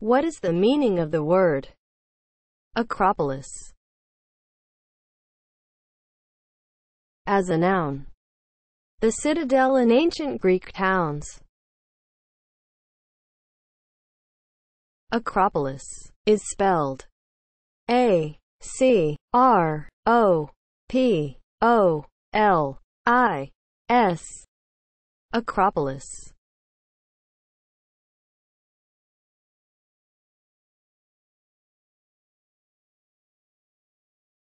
What is the meaning of the word Acropolis as a noun? The citadel in ancient Greek towns. Acropolis is spelled A C R O P O L I S. Acropolis